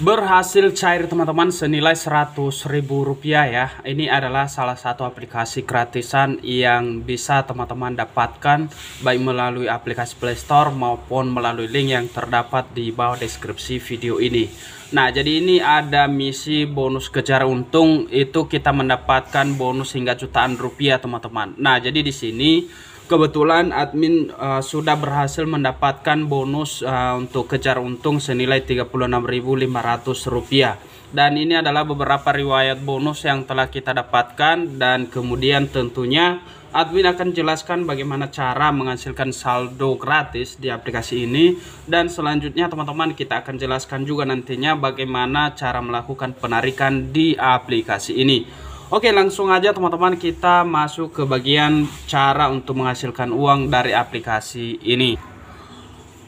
berhasil cair teman-teman senilai 100 ribu rupiah ya. Ini adalah salah satu aplikasi gratisan yang bisa teman-teman dapatkan baik melalui aplikasi playstore maupun melalui link yang terdapat di bawah deskripsi video ini. Nah jadi ini ada misi bonus kejar untung. Itu kita mendapatkan bonus hingga jutaan rupiah teman-teman. Nah jadi di sini kebetulan admin uh, sudah berhasil mendapatkan bonus uh, untuk kejar untung senilai 36.500 rupiah dan ini adalah beberapa riwayat bonus yang telah kita dapatkan. Dan kemudian tentunya admin akan jelaskan bagaimana cara menghasilkan saldo gratis di aplikasi ini. Dan selanjutnya teman-teman kita akan jelaskan juga nantinya bagaimana cara melakukan penarikan di aplikasi ini Oke langsung aja teman-teman kita masuk ke bagian cara untuk menghasilkan uang dari aplikasi ini.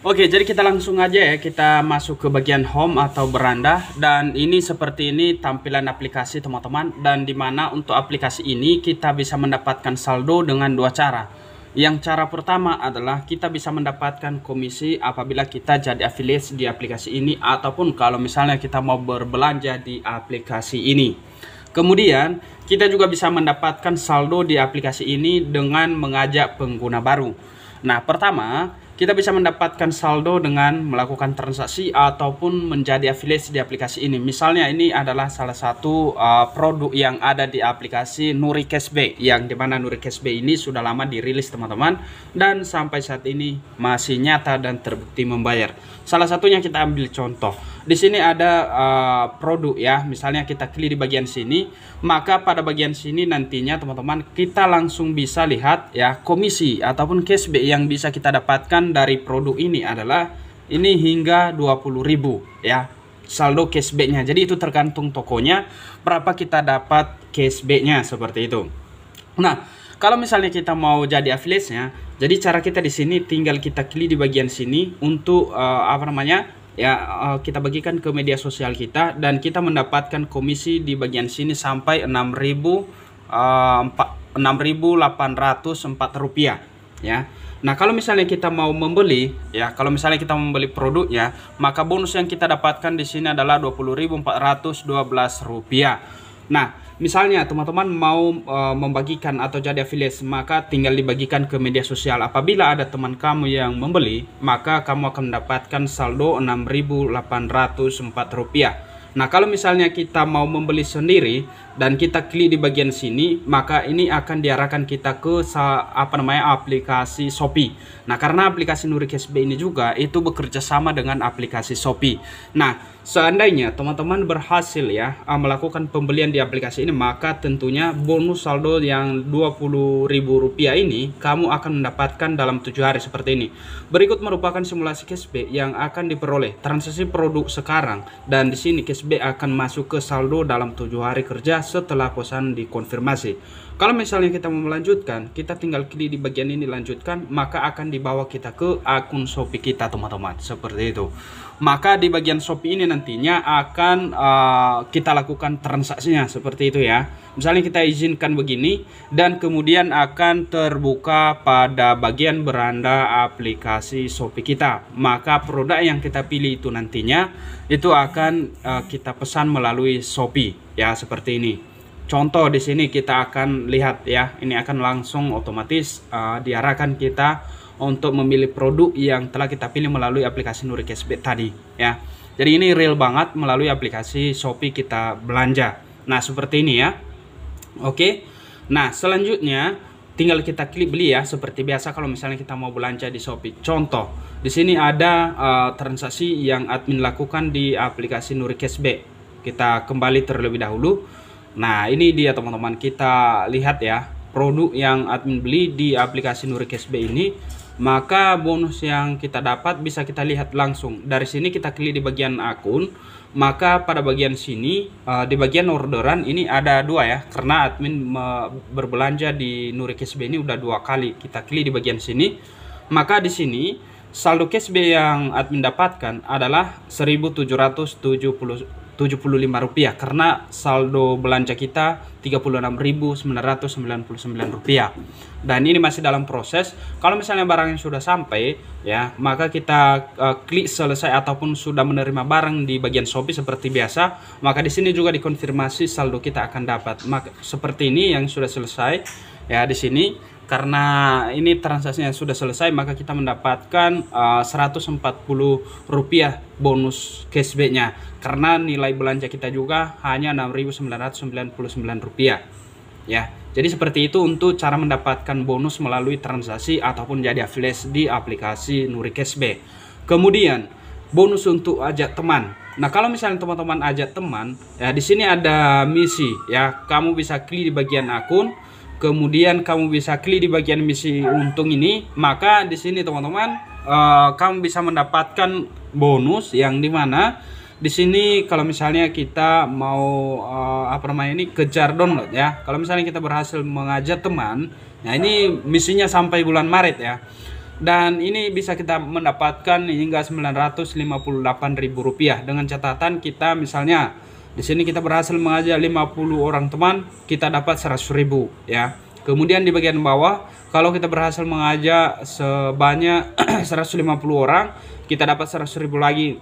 Oke jadi kita langsung aja ya kita masuk ke bagian home atau beranda. Dan ini seperti ini tampilan aplikasi teman-teman. Dan di mana untuk aplikasi ini kita bisa mendapatkan saldo dengan dua cara. Yang cara pertama adalah kita bisa mendapatkan komisi apabila kita jadi affiliate di aplikasi ini ataupun kalau misalnya kita mau berbelanja di aplikasi ini. Kemudian, kita juga bisa mendapatkan saldo di aplikasi ini dengan mengajak pengguna baru. Nah, pertama, kita bisa mendapatkan saldo dengan melakukan transaksi ataupun menjadi affiliate di aplikasi ini. Misalnya ini adalah salah satu uh, produk yang ada di aplikasi Nuri Cashback yang di mana Nuri Cashback ini sudah lama dirilis teman-teman dan sampai saat ini masih nyata dan terbukti membayar. Salah satunya kita ambil contoh. Di sini ada uh, produk ya, misalnya kita klik di bagian sini, maka pada bagian sini nantinya teman-teman kita langsung bisa lihat ya komisi ataupun cashback yang bisa kita dapatkan dari produk ini adalah ini hingga 20.000 ya saldo cashbacknya. Jadi itu tergantung tokonya berapa kita dapat cashbacknya seperti itu. Nah, kalau misalnya kita mau jadi affiliate-nya, jadi cara kita di sini tinggal kita klik di bagian sini untuk uh, apa namanya? Ya, uh, kita bagikan ke media sosial kita dan kita mendapatkan komisi di bagian sini sampai 6.000 uh, 6.804 rupiah ya. Nah, kalau misalnya kita mau membeli ya, kalau misalnya kita membeli produknya, maka bonus yang kita dapatkan di sini adalah 20.412 rupiah. Nah, misalnya teman-teman mau e, membagikan atau jadi affiliate maka tinggal dibagikan ke media sosial. Apabila ada teman kamu yang membeli maka kamu akan mendapatkan saldo 6.804 rupiah. Nah, kalau misalnya kita mau membeli sendiri dan kita klik di bagian sini, maka ini akan diarahkan kita ke apa namanya aplikasi Shopee. Nah, karena aplikasi Nuri Cashback ini juga itu bekerja sama dengan aplikasi Shopee. Nah, seandainya teman-teman berhasil ya ah, melakukan pembelian di aplikasi ini maka tentunya bonus saldo yang Rp20.000 ini kamu akan mendapatkan dalam tujuh hari seperti ini berikut merupakan simulasi cashback yang akan diperoleh transaksi produk sekarang dan di sini cashback akan masuk ke saldo dalam tujuh hari kerja setelah pesan dikonfirmasi. Kalau misalnya kita mau melanjutkan kita tinggal klik di bagian ini lanjutkan maka akan dibawa kita ke akun Shopee kita teman-teman. Seperti itu. Maka di bagian Shopee ini nantinya akan uh, kita lakukan transaksinya. Seperti itu ya. Misalnya kita izinkan begini dan kemudian akan terbuka pada bagian beranda aplikasi Shopee kita. Maka produk yang kita pilih itu nantinya itu akan uh, kita pesan melalui Shopee ya seperti ini. Contoh di sini kita akan lihat ya, ini akan langsung otomatis uh, diarahkan kita untuk memilih produk yang telah kita pilih melalui aplikasi Nuri Cashback tadi ya. Jadi ini real banget melalui aplikasi Shopee kita belanja. Nah, seperti ini ya. Oke. Nah, selanjutnya tinggal kita klik beli ya seperti biasa kalau misalnya kita mau belanja di Shopee. Contoh, di sini ada uh, transaksi yang admin lakukan di aplikasi Nuri Cashback. Kita kembali terlebih dahulu. Nah, ini dia teman-teman. Kita lihat ya produk yang admin beli di aplikasi Nuri Cashback ini maka bonus yang kita dapat bisa kita lihat langsung dari sini kita klik di bagian akun maka pada bagian sini uh, di bagian orderan ini ada dua ya. Karena admin berbelanja di Nuri Cashback ini udah dua kali kita klik di bagian sini. Maka di sini saldo cashback yang admin dapatkan adalah 1770 rupiah. Karena saldo belanja kita 36.999 rupiah. Dan ini masih dalam proses. Kalau misalnya barang yang sudah sampai ya maka kita uh, klik selesai ataupun sudah menerima barang di bagian Shopee seperti biasa maka di sini juga dikonfirmasi saldo kita akan dapat. Maka seperti ini yang sudah selesai ya di sini karena ini transaksinya sudah selesai maka kita mendapatkan uh, 140 rupiah bonus cashbacknya. Karena nilai belanja kita juga hanya 6.999 rupiah. Ya jadi seperti itu untuk cara mendapatkan bonus melalui transaksi ataupun jadi affiliate di aplikasi Nuri Cashback. Kemudian bonus untuk ajak teman. Nah, kalau misalnya teman-teman ajak teman, ya di sini ada misi ya. Kamu bisa klik di bagian akun, kemudian kamu bisa klik di bagian misi untung ini maka di sini teman-teman uh, kamu bisa mendapatkan bonus yang di mana di sini kalau misalnya kita mau uh, apa namanya ini kejar download ya. Kalau misalnya kita berhasil mengajak teman nah ini misinya sampai bulan Maret ya. Dan ini bisa kita mendapatkan hingga 958.000 rupiah. Dengan catatan kita misalnya di sini kita berhasil mengajak 50 orang teman, kita dapat 100 ribu ya. Kemudian di bagian bawah, kalau kita berhasil mengajak sebanyak 150 orang, kita dapat 100 ribu lagi.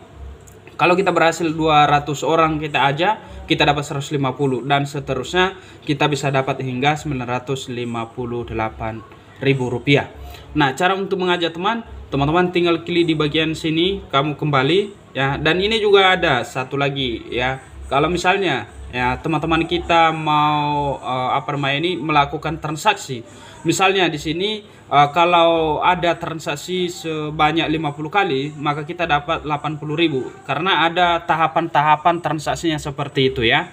Kalau kita berhasil 200 orang kita ajak, kita dapat 150 dan seterusnya kita bisa dapat hingga 958 ribu rupiah. Nah, cara untuk mengajak teman, teman-teman tinggal klik di bagian sini, kamu kembali ya. Dan ini juga ada satu lagi ya kalau misalnya ya teman-teman kita mau uh, apa namanya ini melakukan transaksi misalnya di sini uh, kalau ada transaksi sebanyak 50 kali maka kita dapat 80.000 karena ada tahapan-tahapan transaksinya seperti itu ya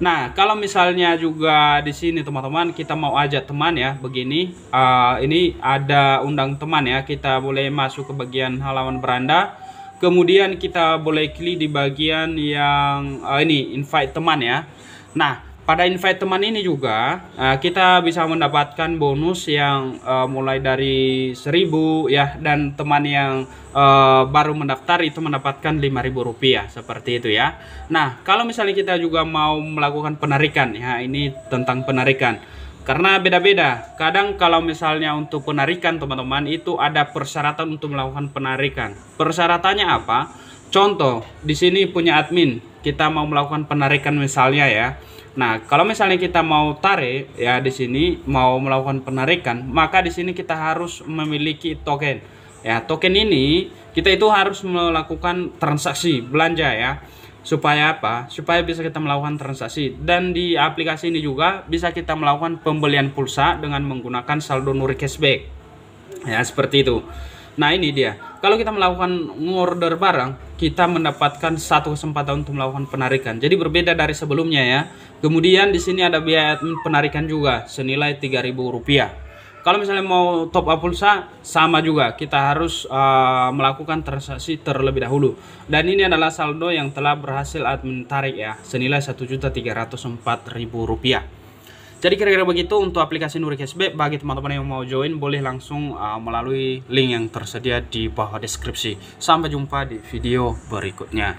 Nah, kalau misalnya juga di sini teman-teman kita mau ajak teman ya, begini. Uh, ini ada undang teman ya. Kita boleh masuk ke bagian halaman beranda kemudian kita boleh klik di bagian yang uh, ini invite teman ya. Nah pada invite teman ini juga uh, kita bisa mendapatkan bonus yang uh, mulai dari 1000 ya dan teman yang uh, baru mendaftar itu mendapatkan 5000 rupiah seperti itu ya. Nah kalau misalnya kita juga mau melakukan penarikan ya ini tentang penarikan karena beda-beda. Kadang kalau misalnya untuk penarikan teman-teman itu ada persyaratan untuk melakukan penarikan. Persyaratannya apa? Contoh, di sini punya admin, kita mau melakukan penarikan misalnya ya. Nah, kalau misalnya kita mau tarik ya di sini mau melakukan penarikan, maka di sini kita harus memiliki token. Ya, token ini kita itu harus melakukan transaksi belanja ya supaya apa? Supaya bisa kita melakukan transaksi dan di aplikasi ini juga bisa kita melakukan pembelian pulsa dengan menggunakan saldo Nuri Cashback. Ya, seperti itu. Nah, ini dia. Kalau kita melakukan order barang, kita mendapatkan satu kesempatan untuk melakukan penarikan. Jadi berbeda dari sebelumnya ya. Kemudian di sini ada biaya penarikan juga senilai Rp3.000. Kalau misalnya mau top up pulsa sama juga kita harus uh, melakukan transaksi terlebih dahulu. Dan ini adalah saldo yang telah berhasil admin tarik ya senilai Rp1.304.000. Jadi kira-kira begitu untuk aplikasi Nuri Cashback bagi teman-teman yang mau join boleh langsung uh, melalui link yang tersedia di bawah deskripsi. Sampai jumpa di video berikutnya.